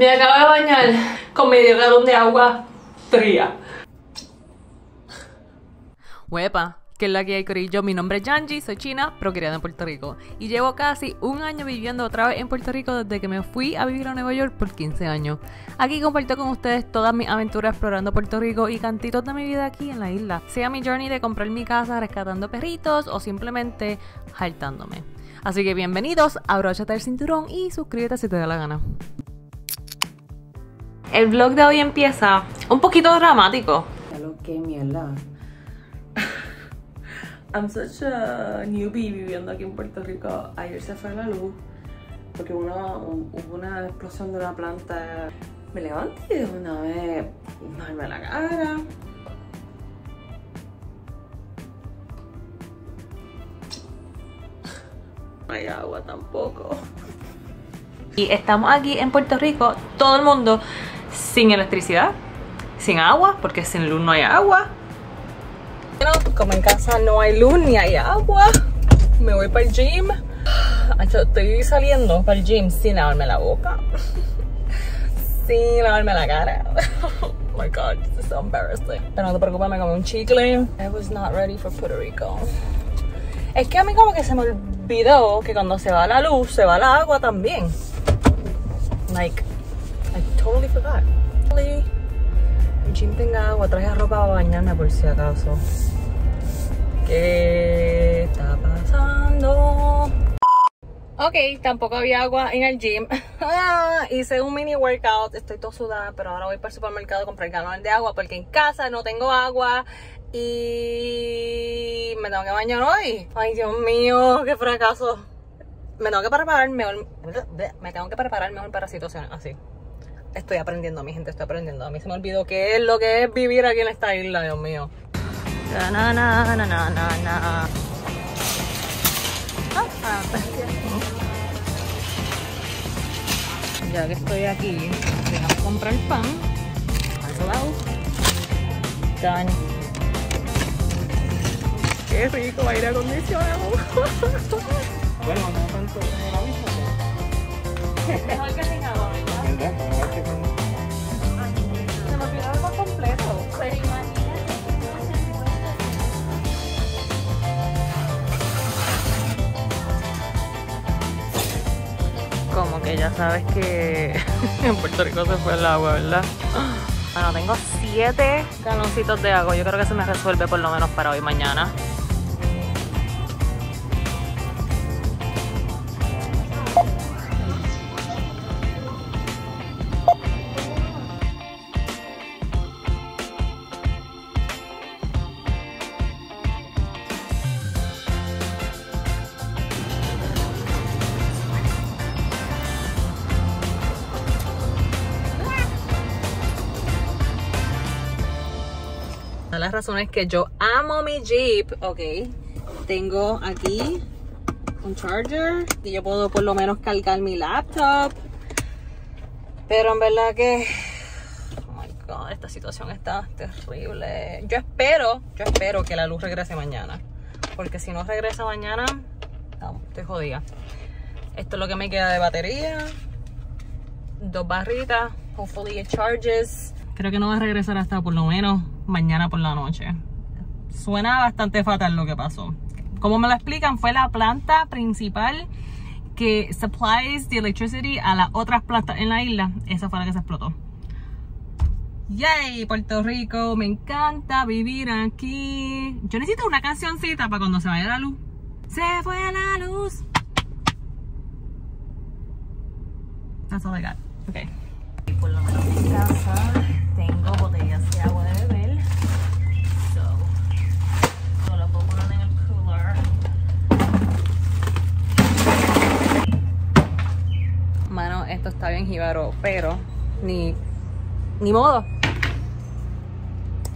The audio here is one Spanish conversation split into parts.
Me acabo de bañar con medio galón de agua fría. Huepa, que es la que hay corillo. Mi nombre es Janji, soy china, pero criada en Puerto Rico. Y llevo casi un año viviendo otra vez en Puerto Rico desde que me fui a vivir a Nueva York por 15 años. Aquí comparto con ustedes todas mis aventuras explorando Puerto Rico y cantitos de mi vida aquí en la isla. Sea mi journey de comprar mi casa rescatando perritos o simplemente jaltándome. Así que bienvenidos, abróchate el cinturón y suscríbete si te da la gana. El vlog de hoy empieza un poquito dramático. Lo que mierda. I'm such a newbie viviendo aquí en Puerto Rico. Ayer se fue la luz porque una, hubo una explosión de una planta. Me levanté y de una vez darme la cara. No hay agua tampoco. Y estamos aquí en Puerto Rico, todo el mundo sin electricidad, sin agua, porque sin luz no hay agua. como en casa no hay luz ni hay agua, me voy para el gym. Estoy saliendo para el gym sin lavarme la boca, sin lavarme la cara. Oh my god, this is so embarrassing. Pero no te preocupes, me comí un chicle. I was not ready for Puerto Rico. Es que a mí como que se me olvidó que cuando se va la luz, se va la agua también. Like, I totally forgot. El gym tenga agua, traje ropa para bañarme por si acaso. ¿Qué está pasando? Ok, tampoco había agua en el gym. Hice un mini workout, estoy todo sudada, pero ahora voy para el supermercado a comprar galones de agua porque en casa no tengo agua y me tengo que bañar hoy. Ay, Dios mío, qué fracaso. Me tengo que preparar mejor, me tengo que preparar mejor para situaciones así. Estoy aprendiendo, mi gente, estoy aprendiendo. A mí se me olvidó qué es lo que es vivir aquí en esta isla, Dios mío. Na, na, na, na, na, na. Ah, ah, ya que estoy aquí, déjame comprar pan. Hello. Done. Qué rico aire acondicionado. Bueno, no tanto. Mejor que sin agua, Como que ya sabes que en Puerto Rico se fue el agua, ¿verdad? Bueno, tengo siete galoncitos de agua. Yo creo que se me resuelve por lo menos para hoy mañana. De las razones que yo amo mi Jeep, ok, tengo aquí un charger y yo puedo por lo menos cargar mi laptop. Pero en verdad que, oh esta situación está terrible. Yo espero, yo espero que la luz regrese mañana. Porque si no regresa mañana, no, estoy jodida. Esto es lo que me queda de batería. Dos barritas. Hopefully it charges. Creo que no va a regresar hasta por lo menos mañana por la noche. Suena bastante fatal lo que pasó. Como me lo explican, fue la planta principal que supplies the electricity a las otras plantas en la isla. Esa fue la que se explotó. Yay, Puerto Rico, me encanta vivir aquí. Yo necesito una cancioncita para cuando se vaya la luz. Se fue la luz. That's all I got. Okay. Por lo menos en casa tengo botellas de agua de beber. So, solo puedo poner en el cooler. Mano, esto está bien jíbaro, pero ni, ni modo.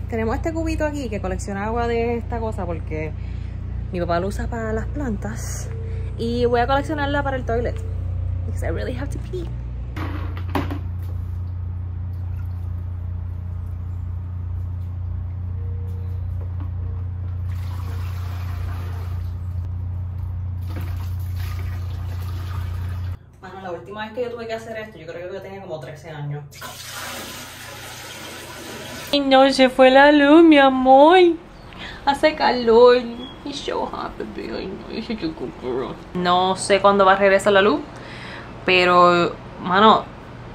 Tenemos este cubito aquí que colecciona agua de esta cosa porque mi papá lo usa para las plantas. Y voy a coleccionarla para el toilet. Because I really have to pee. Que yo tuve que hacer esto, yo creo que yo tenía como 13 años. Y no se fue la luz, mi amor. Hace calor. It's so hot, baby. I know. You're such a good girl. No sé cuándo va a regresar la luz, pero, mano,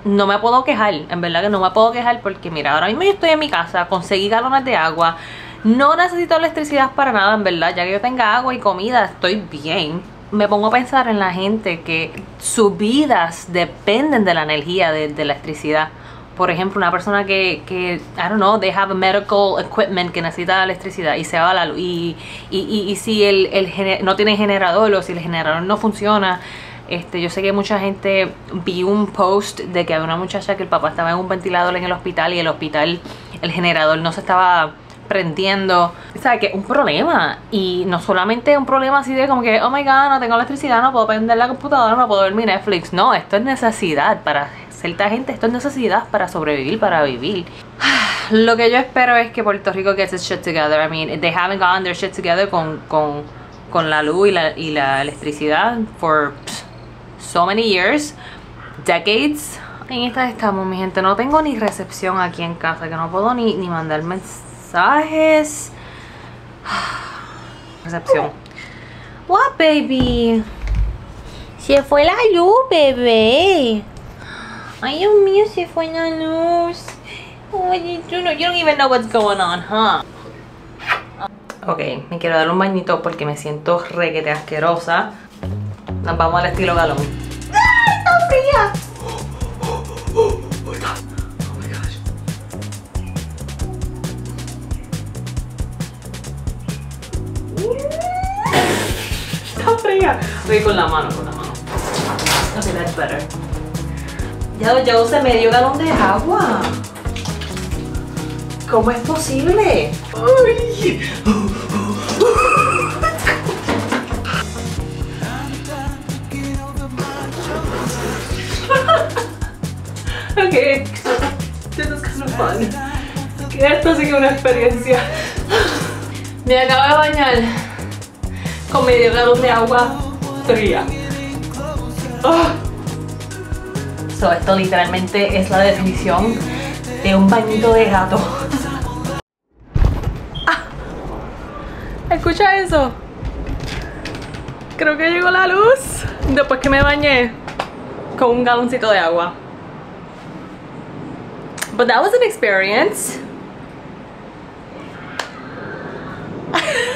no me puedo quejar. En verdad que no me puedo quejar porque, mira, ahora mismo yo estoy en mi casa, conseguí galones de agua. No necesito electricidad para nada, en verdad. Ya que yo tenga agua y comida, estoy bien. Me pongo a pensar en la gente que sus vidas dependen de la energía de, de electricidad. Por ejemplo, una persona que, que, I don't know, they have medical equipment que necesita electricidad y se va a la luz. Y, y, y, y si el, el no tiene generador o si el generador no funciona, este, yo sé que mucha gente vi un post de que había una muchacha que el papá estaba en un ventilador en el hospital y el hospital, el generador no se estaba prendiendo. O sea, que un problema. Y no solamente un problema así de como que, oh my god, no tengo electricidad, no puedo prender la computadora, no puedo ver mi Netflix. No, esto es necesidad para cierta gente, esto es necesidad para sobrevivir, para vivir. Lo que yo espero es que Puerto Rico gets its shit together. I mean, they haven't gotten their shit together con, con, con la luz y la, y la electricidad for so many years, decades. En estas estamos, mi gente. No tengo ni recepción aquí en casa, que no puedo ni, ni mandar mensajes. Recepción. What, baby? Se fue la luz, bebé. Ay, Dios mío, se fue la luz. Oye, you, know, you don't even know what's going on, huh? Ok, me quiero dar un bañito porque me siento requete asquerosa. Nos vamos al estilo galón. ¡Ay, está fría! Voy con la mano, con la mano. Ok, that's better. Ya, ya usé medio galón de agua. ¿Cómo es posible? Ay. ok, this is kind of fun. Esto sí que es una experiencia. Me acabo de bañar con medio galón de agua Ah. So, esto literalmente es la definición de un bañito de gato. Ah. ¿Escucha eso? Creo que llegó la luz después que me bañé con un galoncito de agua. But that was an experience.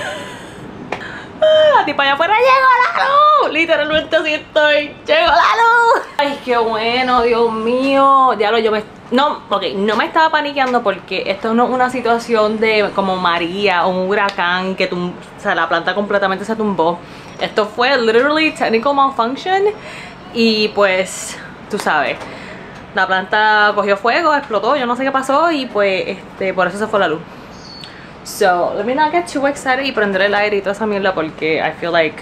La tipa allá afuera llegó la luz. Literalmente así estoy. Llegó la luz. Ay, qué bueno, Dios mío. Diablo, yo me. No, ok, no me estaba paniqueando porque esto no es una situación de como María o un huracán que tum- o sea, la planta completamente se tumbó. Esto fue literally technical malfunction. Y pues, tú sabes. La planta cogió fuego, explotó, yo no sé qué pasó y pues este, por eso se fue la luz. So, let me not get too excited y prender el aire y toda esa mierda porque I feel like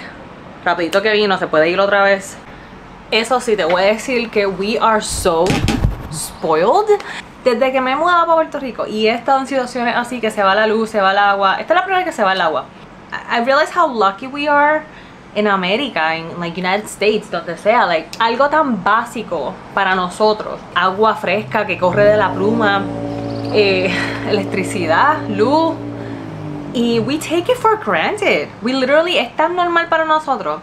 rapidito que vino se puede ir otra vez. Eso sí, te voy a decir que we are so spoiled. Desde que me he mudado para Puerto Rico y he estado en situaciones así que se va la luz, se va el agua. Esta es la primera vez que se va el agua. I, realize how lucky we are en América, en like United States, donde sea, like algo tan básico para nosotros, agua fresca que corre de la pluma, eh, electricidad, luz, y we take it for granted. We literally es tan normal para nosotros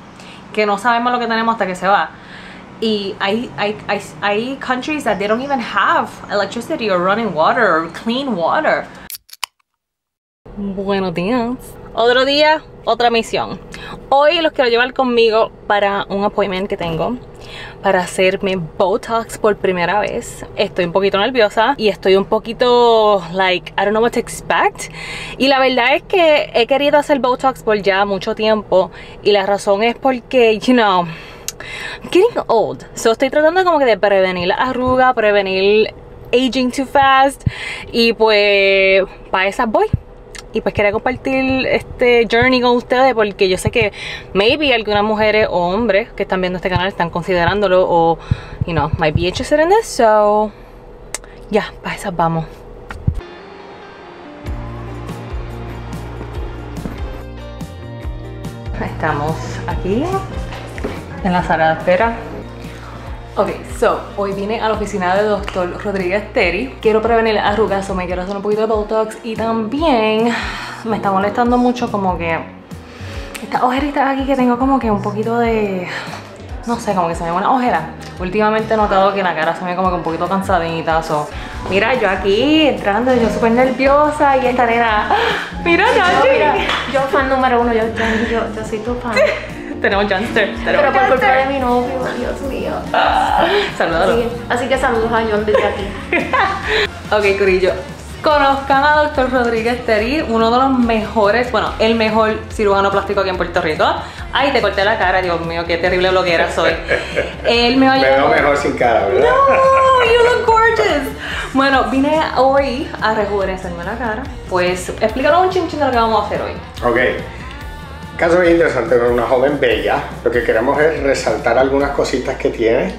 que no sabemos lo que tenemos hasta que se va. Y hay, hay, hay, hay countries that they don't even have electricity or running water or clean water. Buenos días. Otro día, otra misión. Hoy los quiero llevar conmigo para un appointment que tengo para hacerme Botox por primera vez. Estoy un poquito nerviosa y estoy un poquito like I don't know what to expect. Y la verdad es que he querido hacer Botox por ya mucho tiempo y la razón es porque, you know, I'm getting old. So estoy tratando como que de prevenir la arruga, prevenir aging too fast y pues para esas voy. Y pues quería compartir este journey con ustedes porque yo sé que maybe algunas mujeres o hombres que están viendo este canal están considerándolo o, you know, might be interested in this. So, ya, para esas vamos. Estamos aquí en la sala de espera. Ok, so, hoy vine a la oficina de Dr. Rodríguez Terry. Quiero prevenir arrugas o me quiero hacer un poquito de Botox y también me está molestando mucho como que estas ojeritas aquí que tengo como que un poquito de... No sé, como que se me ve una ojera. Últimamente he notado que la cara se me ve como que un poquito cansadita. So. Mira, yo aquí entrando, yo súper nerviosa y esta nena... Mira, Nachi. Mira, yo fan número uno, yo, yo, yo, yo soy tu fan. Tenemos Johnster. Pero por culpa de mi novio, Dios mío. Saludalo. Así, así que saludos a John desde aquí. Ok, Corillo. Conozcan a Dr. Rodríguez Terry, uno de los mejores, bueno, el mejor cirujano plástico aquí en Puerto Rico. Ay, te corté la cara, Dios mío, qué terrible bloguera soy. Él me va a Me veo mejor sin cara, ¿verdad? No, you look gorgeous. Bueno, vine hoy a rejuvenecerme la cara. Pues explícanos un chinchín de lo que vamos a hacer hoy. Ok. Caso bien interesante una joven bella. Lo que queremos es resaltar algunas cositas que tiene,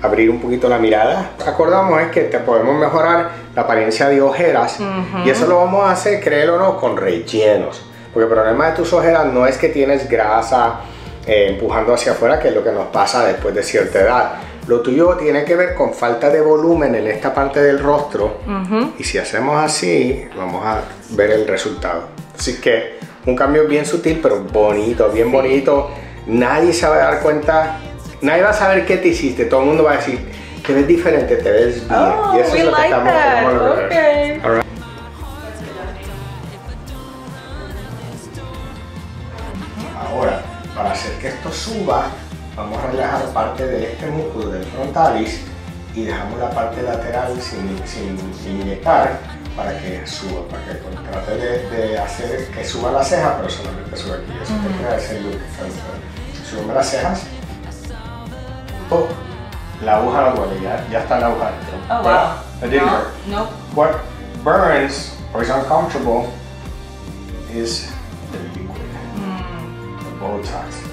abrir un poquito la mirada. Acordamos es que te podemos mejorar la apariencia de ojeras y eso lo vamos a hacer, créelo o no, con rellenos. Porque el problema de tus ojeras no es que tienes grasa eh, empujando hacia afuera, que es lo que nos pasa después de cierta edad. Lo tuyo tiene que ver con falta de volumen en esta parte del rostro y si hacemos así, vamos a ver el resultado. Así que un cambio bien sutil, pero bonito, bien bonito. Nadie se va a dar cuenta, nadie va a saber qué te hiciste. Todo el mundo va a decir, te ves diferente, te ves bien. Oh, y eso es lo que estamos that. queremos lograr. Okay. All right. Ahora, para hacer que esto suba, vamos a relajar parte de este músculo del frontalis y dejamos la parte lateral sin, sin, sin inyectar para que suba, para que con- trate de, de hacer que suba la ceja, pero solamente sube aquí. Eso te crea ese look. Sube las cejas. Oh, la aguja no duele, ya, ya está la aguja dentro. Oh, wow. No, no. What burns or is uncomfortable is the liquid, the Botox.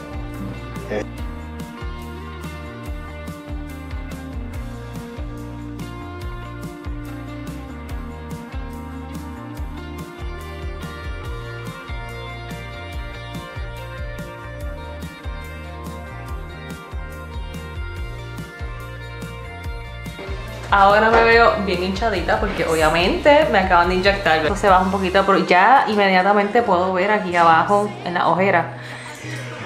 Ahora me veo bien hinchadita porque obviamente me acaban de inyectar. Esto se baja un poquito, pero ya inmediatamente puedo ver aquí abajo en la ojera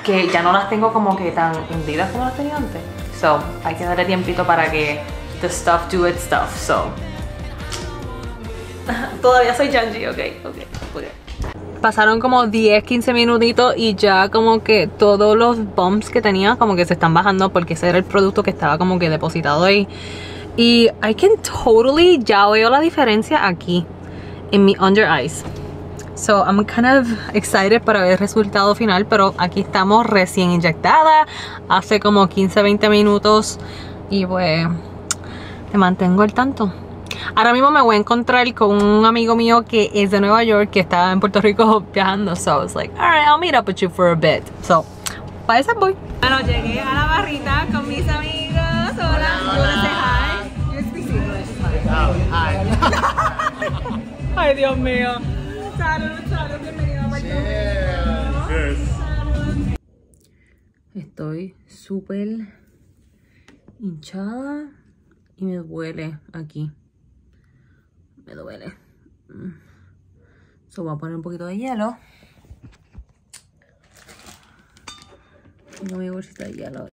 que ya no las tengo como que tan hundidas como las tenía antes. So, hay que darle tiempito para que the stuff do its stuff. So, todavía soy Janji, ok, ok, ok. Pasaron como 10, 15 minutitos y ya como que todos los bumps que tenía como que se están bajando porque ese era el producto que estaba como que depositado ahí. Y I can totally, ya veo la diferencia aquí en mi under eyes. So I'm kind of excited para ver el resultado final, pero aquí estamos recién inyectada, hace como 15, 20 minutos y pues te mantengo al tanto. Ahora mismo me voy a encontrar con un amigo mío que es de Nueva York, que está en Puerto Rico viajando. So I was like, alright, I'll meet up with you for a bit. So, para esa voy. Bueno, llegué a la barrita con mis amigos. Hola, hola. say Ay, Dios mío. Salud, salud, bienvenido a Puerto Rico. Estoy súper hinchada y me duele aquí. Me duele. Mm. So voy a poner un poquito de hielo. Tengo mi bolsita de hielo.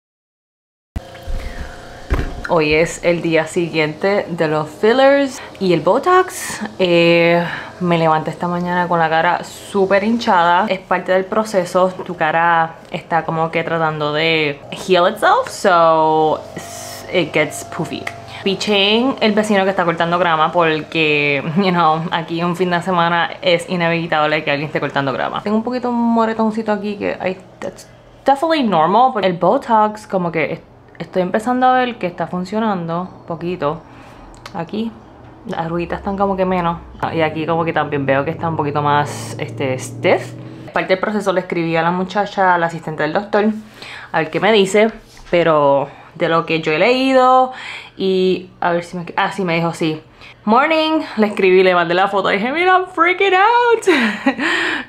Hoy es el día siguiente de los fillers y el Botox. Eh, me levanté esta mañana con la cara súper hinchada. Es parte del proceso. Tu cara está como que tratando de heal itself. So it gets poofy. Piché el vecino que está cortando grama porque, you know, aquí un fin de semana es inevitable que alguien esté cortando grama. Tengo un poquito un moretoncito aquí que I, that's definitely normal. pero El Botox como que estoy empezando a ver que está funcionando poquito. Aquí las arruguitas están como que menos. Y aquí como que también veo que está un poquito más este, stiff. Parte del proceso le escribí a la muchacha, a la asistente del doctor, a ver qué me dice. Pero de lo que yo he leído y a ver si me... Ah, sí, me dijo sí. Morning, le escribí, le mandé la foto, dije, mira, I'm freaking out.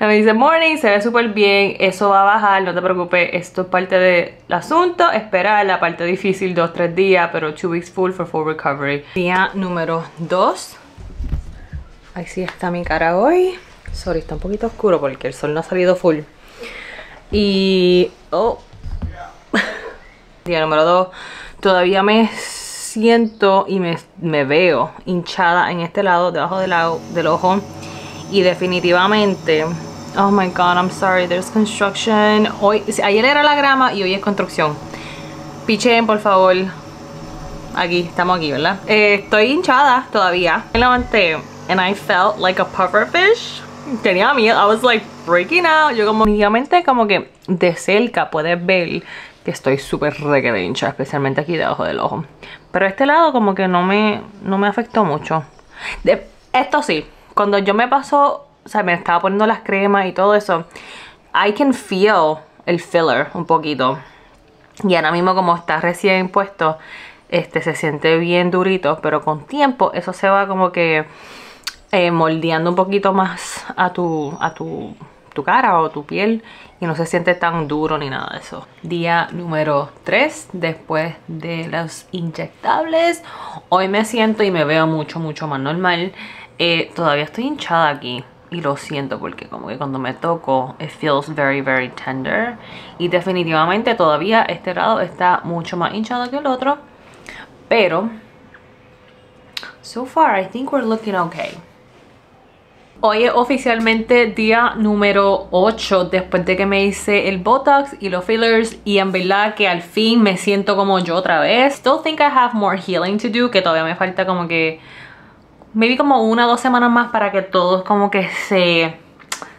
me dice, morning, se ve súper bien, eso va a bajar, no te preocupes, esto es parte del asunto, espera la parte difícil, dos, tres días, pero two weeks full for full recovery. Día número dos. Así está mi cara hoy. Sorry, está un poquito oscuro porque el sol no ha salido full. Y... Oh. Día número 2. Todavía me siento y me, me, veo hinchada en este lado, debajo del, lado, del ojo. Y definitivamente... Oh my god, I'm sorry, there's construction. Hoy, ayer era la grama y hoy es construcción. Pichen, por favor. Aquí, estamos aquí, ¿verdad? Eh, estoy hinchada todavía. Me levanté and I felt like a pufferfish. Tenía miedo, I was like freaking out. Yo como, definitivamente como que de cerca puedes ver que estoy súper reque de hincha, especialmente aquí debajo del ojo. Pero este lado como que no me, no me afectó mucho. De, esto sí, cuando yo me pasó, o sea, me estaba poniendo las cremas y todo eso, I can feel el filler un poquito. Y ahora mismo como está recién puesto, este se siente bien durito, pero con tiempo eso se va como que eh, moldeando un poquito más a tu, a tu, tu cara o tu piel y no se siente tan duro ni nada de eso. Día número 3 después de los inyectables. Hoy me siento y me veo mucho, mucho más normal. Eh, todavía estoy hinchada aquí y lo siento porque como que cuando me toco it feels very very tender y definitivamente todavía este lado está mucho más hinchado que el otro pero so far I think we're looking okay Hoy es oficialmente día número 8 después de que me hice el Botox y los fillers y en verdad que al fin me siento como yo otra vez. Still think I have more healing to do, que todavía me falta como que maybe como una o dos semanas más para que todo como que se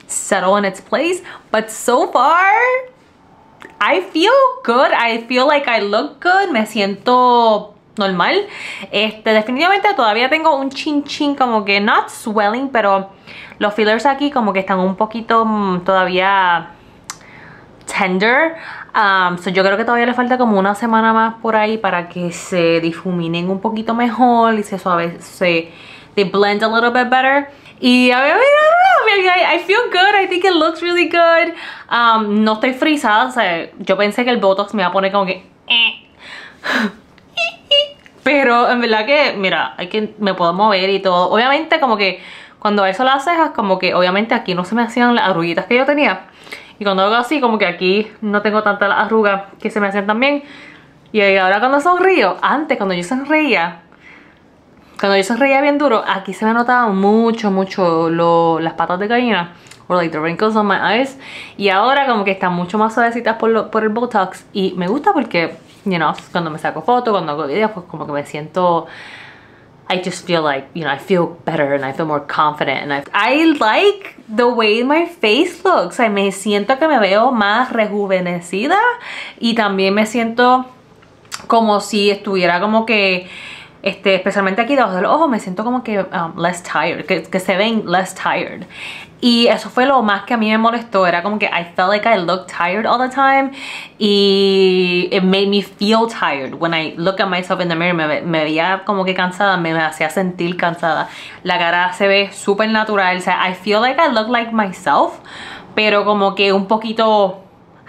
settle in its place. But so far, I feel good. I feel like I look good. Me siento normal. Este, definitivamente todavía tengo un chin chin como que not swelling, pero los fillers aquí como que están un poquito mm, todavía tender. Um, so yo creo que todavía le falta como una semana más por ahí para que se difuminen un poquito mejor y se suave, se they blend a little bit better. Y a ver, I, I feel good, I think it looks really good. Um, no estoy frisada, o sea, yo pensé que el Botox me iba a poner como que... Eh. Pero en verdad que, mira, hay que, me puedo mover y todo. Obviamente como que cuando eso las cejas, como que obviamente aquí no se me hacían las arruguitas que yo tenía. Y cuando hago así, como que aquí no tengo tantas arrugas que se me hacen también. Y ahora cuando sonrío, antes cuando yo sonreía, cuando yo sonreía bien duro, aquí se me notaban mucho, mucho las patas de gallina. O like the wrinkles on my eyes. Y ahora como que están mucho más suavecitas por el Botox. Y me gusta porque, you know, cuando me saco fotos, cuando hago videos, pues como que me siento I just feel like, you know, I feel better and I feel more confident and I, I like the way my face looks. I me siento que me veo más rejuvenecida y también me siento como si estuviera como que este, especialmente aquí debajo del ojo, me siento como que um, less tired, que, se ven less tired. Y eso fue lo más que a mí me molestó, era como que I felt like I looked tired all the time y it made me feel tired. When I look at myself in the mirror, me, me veía como que cansada, me, me hacía sentir cansada. La cara se ve súper natural, o sea, I feel like I look like myself, pero como que un poquito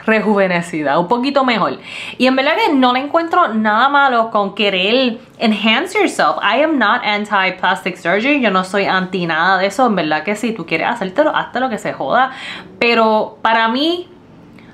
rejuvenecida, un poquito mejor. Y en verdad que no le encuentro nada malo con querer enhance yourself. I am not anti-plastic surgery, yo no soy anti nada de eso. En verdad que si tú quieres hacértelo, hazte lo que se joda. Pero para mí,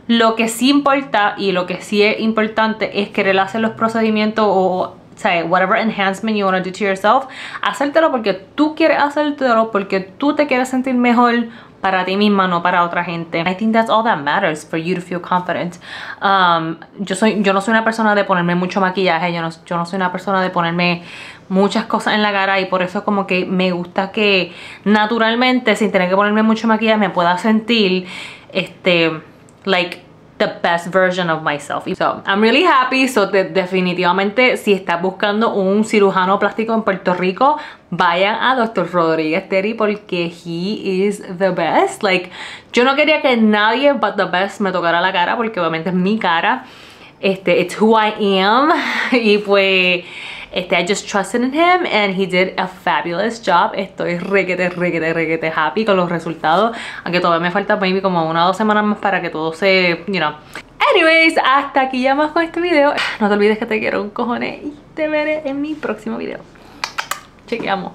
lo que sí importa y lo que sí es importante es querer hacer los procedimientos o sea, whatever enhancement you want to do to yourself, hacértelo porque tú quieres hacértelo, porque tú te quieres sentir mejor para ti misma, no para otra gente. I think that's all that matters for you to feel confident. Um, yo, soy, yo no soy una persona de ponerme mucho maquillaje, yo no, yo no soy una persona de ponerme muchas cosas en la cara y por eso como que me gusta que naturalmente, sin tener que ponerme mucho maquillaje, me pueda sentir, este, like, the best version of myself. So, I'm really happy. So, definitivamente, si estás buscando un cirujano plástico en Puerto Rico, vayan a Dr. Rodríguez Terry porque he is the best. Like, yo no quería que nadie but the best me tocara la cara porque obviamente es mi cara. Este, it's who I am. y pues, este, I just trusted in him and he did a fabulous job. Estoy requete, requete, requete happy con los resultados. Aunque todavía me falta maybe como una o dos semanas más para que todo se, you know. Anyways, hasta aquí ya más con este video. No te olvides que te quiero un cojones y te veré en mi próximo video. Chequeamos.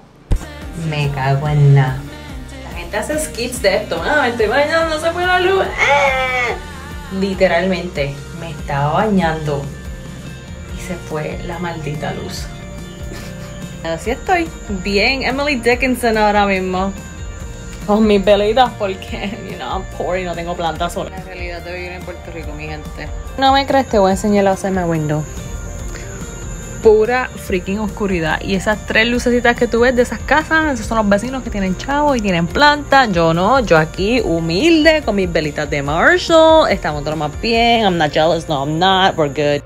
Me cago en nada. La gente hace skips de esto. Ah, me estoy bañando, se fue la luz. ¡Ah! Literalmente, me estaba bañando se fue la maldita luz. Así estoy. Bien Emily Dickinson ahora mismo. Con mis velitas porque, you know, I'm poor y no tengo plantas sola. La realidad de vivir en Puerto Rico, mi gente. No me crees, te voy a enseñar la my window. Pura freaking oscuridad. Y esas tres lucecitas que tú ves de esas casas, esos son los vecinos que tienen chavos y tienen plantas. Yo no, yo aquí humilde con mis velitas de Marshall. Estamos todos más bien. I'm not jealous, no, I'm not. We're good.